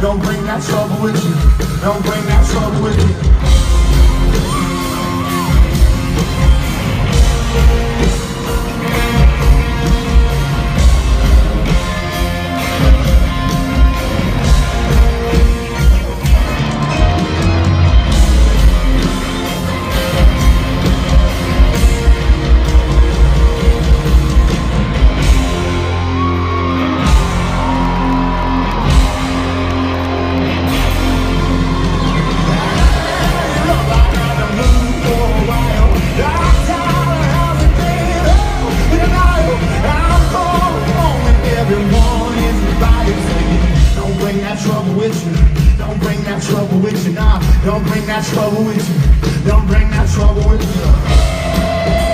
Don't bring that trouble with you. Don't bring that trouble with you. Don't bring that trouble with you. Don't bring that trouble with you.